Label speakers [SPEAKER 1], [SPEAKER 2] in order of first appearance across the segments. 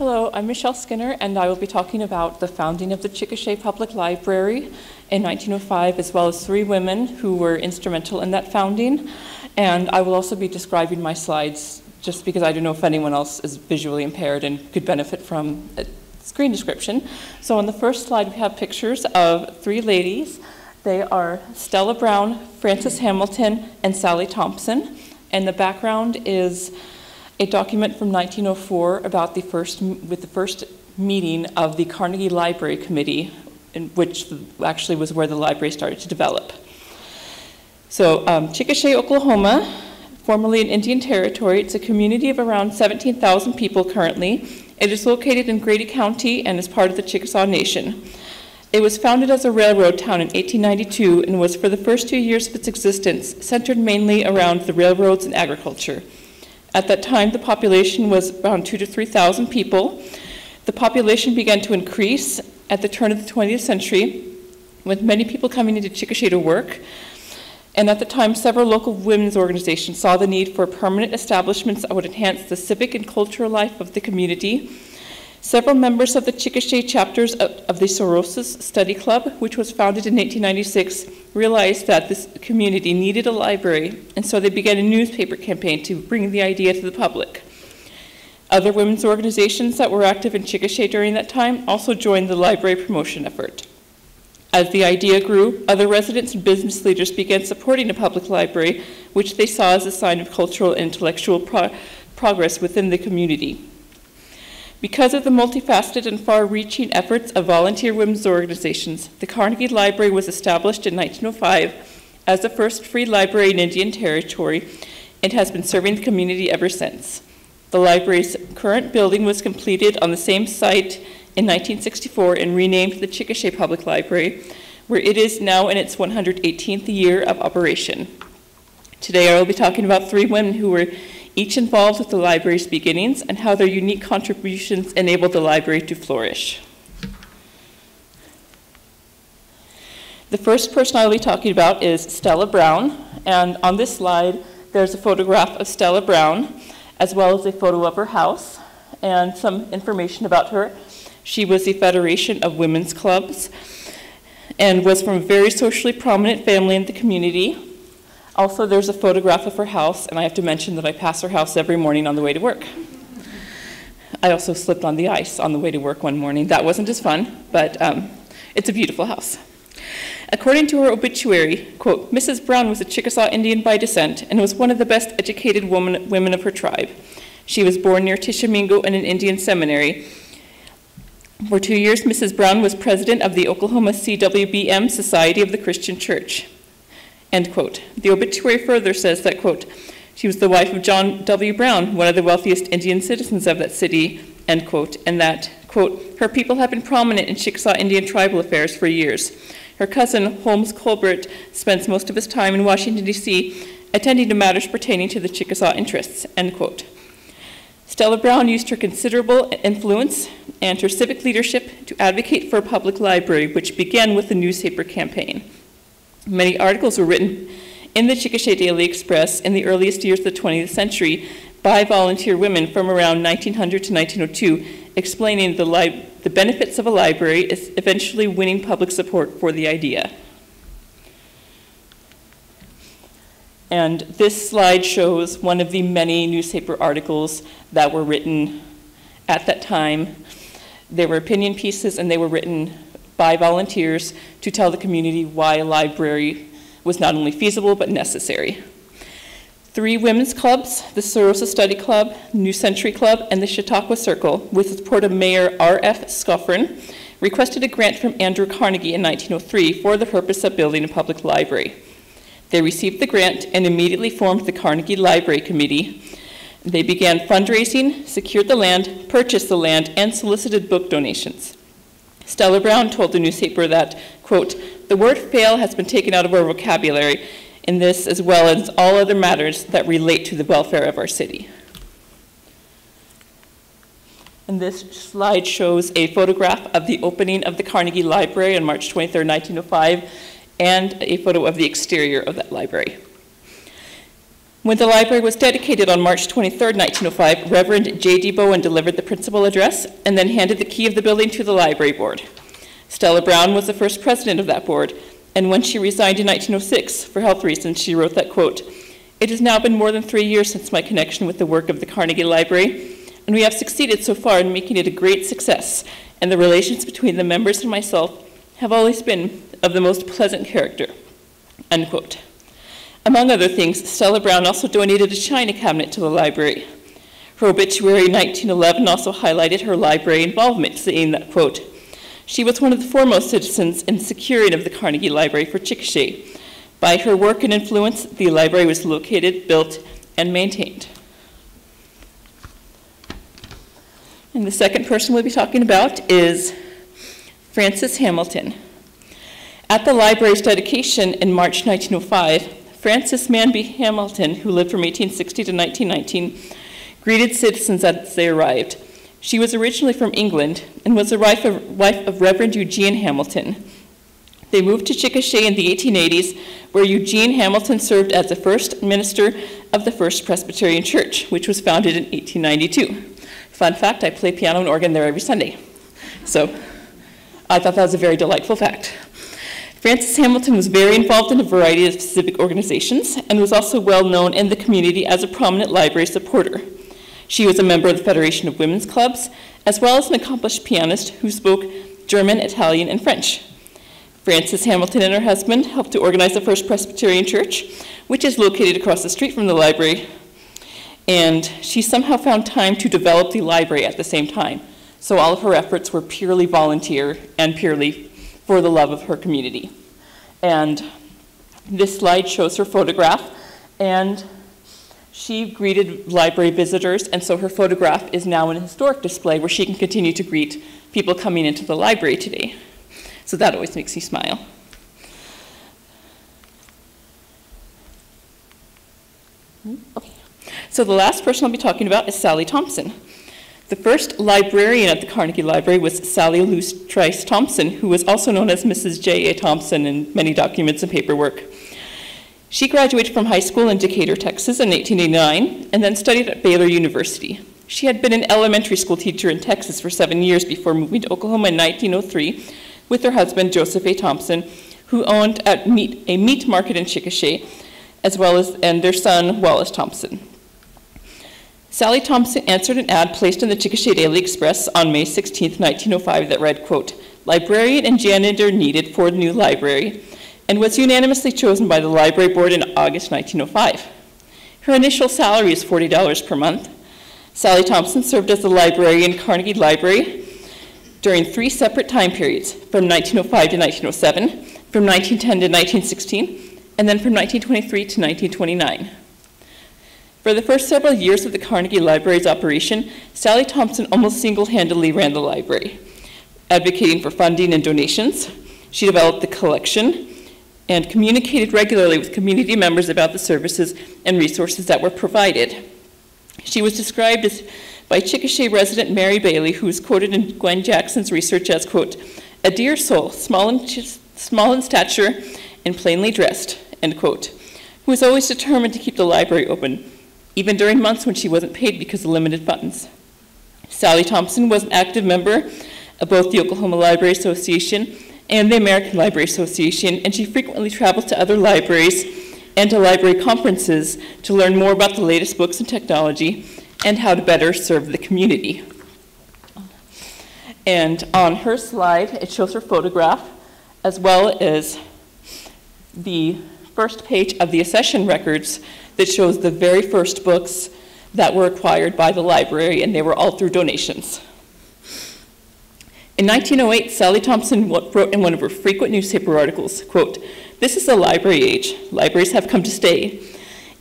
[SPEAKER 1] Hello, I'm Michelle Skinner, and I will be talking about the founding of the Chickasha Public Library in 1905, as well as three women who were instrumental in that founding. And I will also be describing my slides just because I don't know if anyone else is visually impaired and could benefit from a screen description. So on the first slide, we have pictures of three ladies. They are Stella Brown, Frances Hamilton, and Sallie Thompson. And the background is a document from 1904 about the first, with the first meeting of the Carnegie Library Committee, which actually was where the library started to develop. So um, Chickasha, Oklahoma, formerly an Indian territory, it's a community of around 17,000 people currently. It is located in Grady County and is part of the Chickasaw Nation. It was founded as a railroad town in 1892 and was for the first two years of its existence centered mainly around the railroads and agriculture. At that time, the population was around two to 3,000 people. The population began to increase at the turn of the 20th century, with many people coming into Chickasha to work. And at the time, several local women's organizations saw the need for permanent establishments that would enhance the civic and cultural life of the community Several members of the Chickasha chapters of, of, the Sorosis Study Club, which was founded in 1896, realized that this community needed a library, and so they began a newspaper campaign to bring the idea to the public. Other women's organizations that were active in Chickasha during that time also joined the library promotion effort. As the idea grew, other residents and business leaders began supporting a public library, which they saw as a sign of cultural and intellectual pro progress within the community. Because of the multifaceted and far-reaching efforts of volunteer women's organizations, the Carnegie Library was established in 1905 as the first free library in Indian Territory and has been serving the community ever since. The library's current building was completed on the same site in 1964 and renamed the Chickasha Public Library, where it is now in its 118th year of operation. Today I will be talking about three women who were each involved with the library's beginnings and how their unique contributions enabled the library to flourish. The first person I will be talking about is Stella Brown, and on this slide there's a photograph of Stella Brown as well as a photo of her house and some information about her. She was the Federation of Women's Clubs and was from a very socially prominent family in the community also, there's a photograph of her house, and I have to mention that I pass her house every morning on the way to work. I also slipped on the ice on the way to work one morning. That wasn't as fun, but um, it's a beautiful house. According to her obituary, quote, Mrs. Brown was a Chickasaw Indian by descent and was one of the best educated woman, women of her tribe. She was born near Tishomingo in an Indian seminary. For two years, Mrs. Brown was president of the Oklahoma CWBM Society of the Christian Church. End quote. The obituary further says that, quote, she was the wife of John W. Brown, one of the wealthiest Indian citizens of that city, end quote, and that, quote, her people have been prominent in Chickasaw Indian tribal affairs for years. Her cousin, Holmes Colbert, spends most of his time in Washington, D.C., attending to matters pertaining to the Chickasaw interests, end quote. Stella Brown used her considerable influence and her civic leadership to advocate for a public library, which began with the newspaper campaign. Many articles were written in the Chickasha Daily Express in the earliest years of the 20th century by volunteer women from around 1900 to 1902, explaining the, the benefits of a library, eventually winning public support for the idea. And this slide shows one of the many newspaper articles that were written at that time. They were opinion pieces and they were written by volunteers to tell the community why a library was not only feasible but necessary. Three women's clubs, the Sorosis Study Club, New Century Club, and the Chautauqua Circle, with the support of Mayor R.F. Scoffrin, requested a grant from Andrew Carnegie in 1903 for the purpose of building a public library. They received the grant and immediately formed the Carnegie Library Committee. They began fundraising, secured the land, purchased the land, and solicited book donations. Stella Brown told the newspaper that, quote, the word fail has been taken out of our vocabulary in this as well as all other matters that relate to the welfare of our city. And this slide shows a photograph of the opening of the Carnegie Library on March 23, 1905, and a photo of the exterior of that library. When the library was dedicated on March 23, 1905, Reverend J.D. Bowen delivered the principal address and then handed the key of the building to the library board. Stella Brown was the first president of that board, and when she resigned in 1906 for health reasons, she wrote that quote, It has now been more than three years since my connection with the work of the Carnegie Library, and we have succeeded so far in making it a great success, and the relations between the members and myself have always been of the most pleasant character. Unquote. Among other things, Stella Brown also donated a china cabinet to the library. Her obituary in 1911 also highlighted her library involvement, saying that, quote, she was one of the foremost citizens in securing of the Carnegie Library for Chickasha. By her work and influence, the library was located, built, and maintained. And the second person we'll be talking about is Frances Hamilton. At the library's dedication in March 1905, Frances Manby Hamilton, who lived from 1860 to 1919, greeted citizens as they arrived. She was originally from England and was the wife of, wife of Reverend Eugene Hamilton. They moved to Chickasha in the 1880s, where Eugene Hamilton served as the first minister of the First Presbyterian Church, which was founded in 1892. Fun fact I play piano and organ there every Sunday. So I thought that was a very delightful fact. Frances Hamilton was very involved in a variety of civic organizations and was also well known in the community as a prominent library supporter. She was a member of the Federation of Women's Clubs, as well as an accomplished pianist who spoke German, Italian, and French. Frances Hamilton and her husband helped to organize the First Presbyterian Church, which is located across the street from the library. And she somehow found time to develop the library at the same time. So all of her efforts were purely volunteer and purely for the love of her community. And this slide shows her photograph, and she greeted library visitors, and so her photograph is now in a historic display where she can continue to greet people coming into the library today. So that always makes me smile. Hmm? Okay. So the last person I'll be talking about is Sallie Thompson. The first librarian at the Carnegie Library was Sallie Luce Trice Thompson, who was also known as Mrs. J.A. Thompson in many documents and paperwork. She graduated from high school in Decatur, Texas in 1889, and then studied at Baylor University. She had been an elementary school teacher in Texas for seven years before moving to Oklahoma in 1903 with her husband, Joseph A. Thompson, who owned a meat, a meat market in Chickasha, as well as and their son, Wallace Thompson. Sallie Thompson answered an ad placed in the Chickasha Daily Express on May 16, 1905 that read, quote, librarian and janitor needed for the new library, and was unanimously chosen by the library board in August 1905. Her initial salary is $40 per month. Sallie Thompson served as the librarian in Carnegie Library during three separate time periods, from 1905 to 1907, from 1910 to 1916, and then from 1923 to 1929. For the first several years of the Carnegie Library's operation, Sallie Thompson almost single-handedly ran the library. Advocating for funding and donations, she developed the collection and communicated regularly with community members about the services and resources that were provided. She was described as by Chickasha resident Mary Bailey, who is quoted in Gwen Jackson's research as, quote, a dear soul, small in, small in stature and plainly dressed, end quote, who was always determined to keep the library open, even during months when she wasn't paid because of limited funds. Sallie Thompson was an active member of both the Oklahoma Library Association and the American Library Association, and she frequently traveled to other libraries and to library conferences to learn more about the latest books and technology and how to better serve the community. And on her slide, it shows her photograph as well as the first page of the accession records that shows the very first books that were acquired by the library, and they were all through donations. In 1908, Sallie Thompson wrote in one of her frequent newspaper articles, quote, this is the library age. Libraries have come to stay.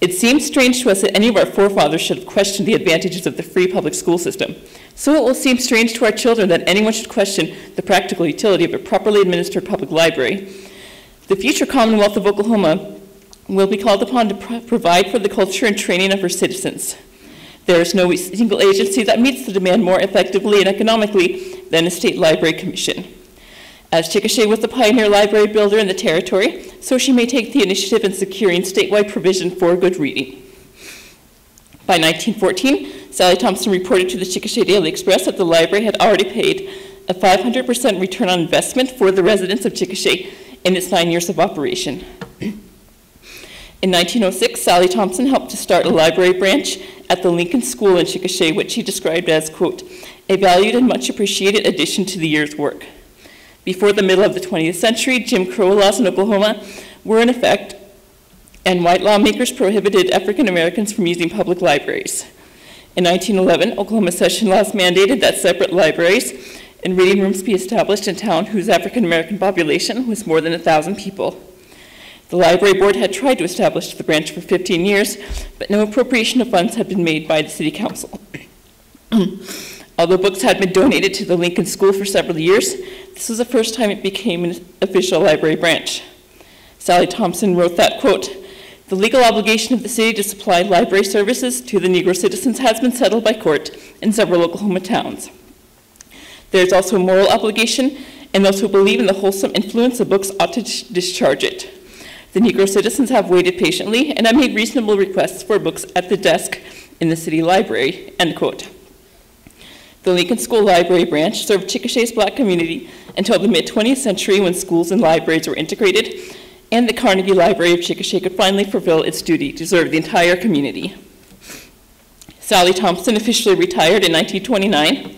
[SPEAKER 1] It seems strange to us that any of our forefathers should have questioned the advantages of the free public school system. So it will seem strange to our children that anyone should question the practical utility of a properly administered public library. The future Commonwealth of Oklahoma will be called upon to pro provide for the culture and training of her citizens. There is no single agency that meets the demand more effectively and economically than a state library commission. As Chickasha was the pioneer library builder in the territory, so she may take the initiative in securing statewide provision for good reading. By 1914, Sallie Thompson reported to the Chickasha Daily Express that the library had already paid a 500% return on investment for the residents of Chickasha in its nine years of operation. In 1906, Sallie Thompson helped to start a library branch at the Lincoln School in Chickasha, which she described as, quote, a valued and much appreciated addition to the year's work. Before the middle of the 20th century, Jim Crow laws in Oklahoma were in effect, and white lawmakers prohibited African Americans from using public libraries. In 1911, Oklahoma session laws mandated that separate libraries and reading rooms be established in town whose African American population was more than a thousand people. The library board had tried to establish the branch for 15 years, but no appropriation of funds had been made by the city council. Although books had been donated to the Lincoln School for several years, this was the first time it became an official library branch. Sallie Thompson wrote that, quote, the legal obligation of the city to supply library services to the Negro citizens has been settled by court in several Oklahoma towns. There is also a moral obligation, and those who believe in the wholesome influence of books ought to discharge it. The Negro citizens have waited patiently and have made reasonable requests for books at the desk in the city library, end quote. The Lincoln School Library branch served Chickasha's black community until the mid-20th century when schools and libraries were integrated and the Carnegie Library of Chickasha could finally fulfill its duty to serve the entire community. Sallie Thompson officially retired in 1929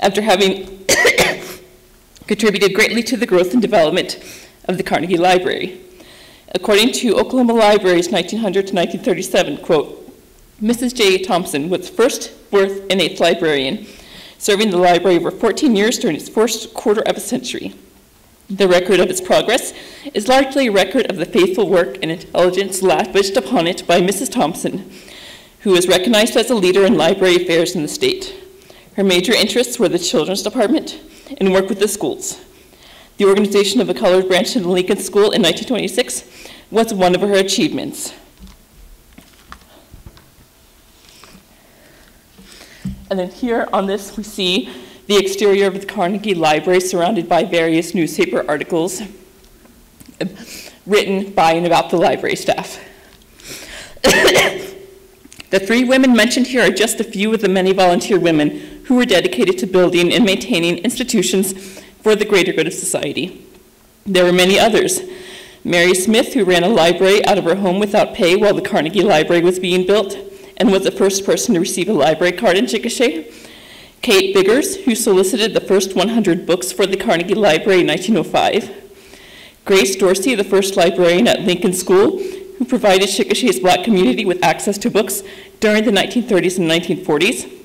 [SPEAKER 1] after having contributed greatly to the growth and development of the Carnegie Library. According to Oklahoma Libraries 1900 to 1937, quote, Mrs. J. Thompson was first, fourth, and eighth librarian, serving the library for 14 years during its first quarter of a century. The record of its progress is largely a record of the faithful work and intelligence lavished upon it by Mrs. Thompson, who was recognized as a leader in library affairs in the state. Her major interests were the children's department and work with the schools. The organization of a colored branch of the Lincoln School in 1926 was one of her achievements. And then here on this, we see the exterior of the Carnegie Library surrounded by various newspaper articles written by and about the library staff. the three women mentioned here are just a few of the many volunteer women who were dedicated to building and maintaining institutions for the greater good of society. There were many others. Mary Smith, who ran a library out of her home without pay while the Carnegie Library was being built and was the first person to receive a library card in Chickasha. Kate Biggers, who solicited the first 100 books for the Carnegie Library in 1905. Grace Dorsey, the first librarian at Lincoln School, who provided Chickasha's black community with access to books during the 1930s and 1940s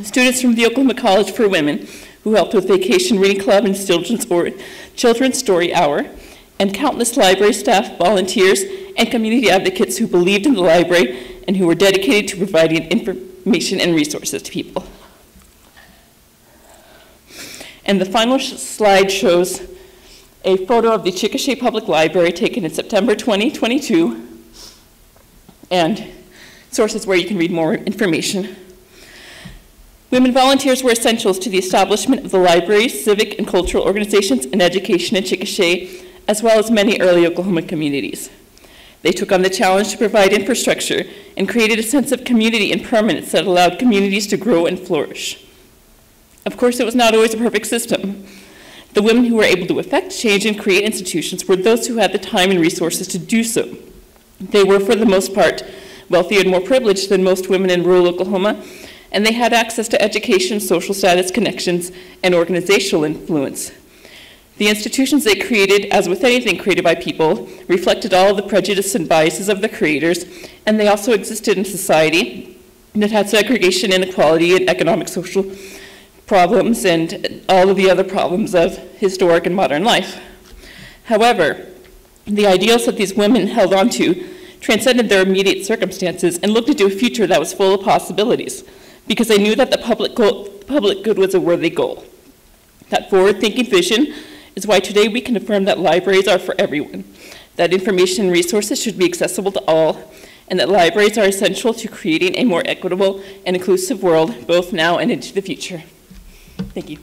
[SPEAKER 1] students from the Oklahoma College for Women who helped with Vacation Reading Club and Children's, Children's Story Hour, and countless library staff, volunteers, and community advocates who believed in the library and who were dedicated to providing information and resources to people. And the final slide shows a photo of the Chickasha Public Library taken in September 2022 and sources where you can read more information. Women volunteers were essentials to the establishment of the libraries, civic and cultural organizations, and education in Chickasha, as well as many early Oklahoma communities. They took on the challenge to provide infrastructure and created a sense of community and permanence that allowed communities to grow and flourish. Of course, it was not always a perfect system. The women who were able to effect change and create institutions were those who had the time and resources to do so. They were, for the most part, wealthier and more privileged than most women in rural Oklahoma, and they had access to education, social status, connections, and organizational influence. The institutions they created, as with anything created by people, reflected all of the prejudice and biases of the creators, and they also existed in society that had segregation, inequality, and economic social problems, and all of the other problems of historic and modern life. However, the ideals that these women held on to transcended their immediate circumstances and looked into a future that was full of possibilities because I knew that the public, goal, public good was a worthy goal. That forward-thinking vision is why today we can affirm that libraries are for everyone, that information and resources should be accessible to all, and that libraries are essential to creating a more equitable and inclusive world, both now and into the future. Thank you.